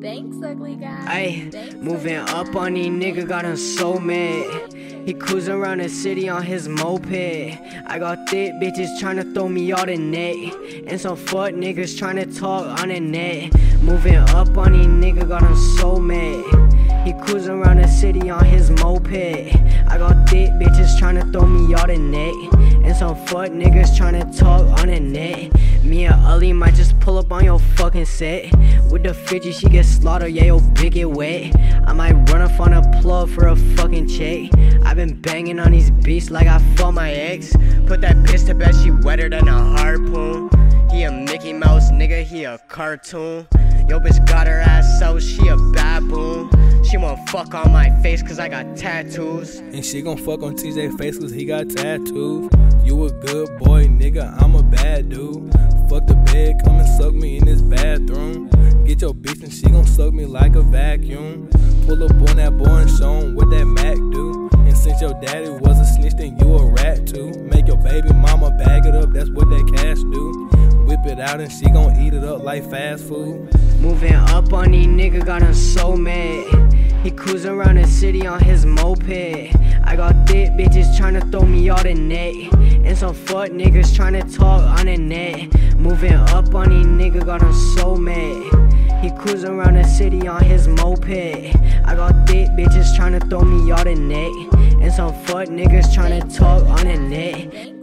Thanks, ugly guy. Ayy, moving up on these nigga got him so mad. He cruising around the city on his moped. I got thick bitches tryna throw me all the net. And some fuck niggas tryna talk on the net. Moving up on these nigga got him so mad. He cruising around the city on his moped. Tryna throw me all the net. And some fuck niggas tryna talk on the net. Me and Ali might just pull up on your fucking set. With the fidget, she get slaughtered, yeah, your bitch get wet. I might run up on a plug for a fucking check. i been banging on these beats like I fought my ex. Put that bitch to bed, she wetter than a harpoon. He a Mickey Mouse nigga, he a cartoon. Yo, bitch got her ass out, she a baboon. Fuck on my face cause I got tattoos. And she gon' fuck on TJ face cause he got tattoos. You a good boy, nigga, I'm a bad dude. Fuck the bed, come and suck me in this bathroom. Get your bitch and she gon' suck me like a vacuum. Pull up on that boy and show him what that Mac do. And since your daddy was a snitch, then you a rat too. Make your baby mama bag it up, that's what that cash do. Whip it out and she gon' eat it up like fast food. Moving up on these nigga got him so mad. He cruising around the city on his moped. I got thick bitches tryna throw me all the net. And some fuck niggas tryna talk on the net. Moving up on these nigga got him so mad. He cruising around the city on his moped. I got thick bitches tryna throw me all the net. And some fuck niggas tryna talk on the net.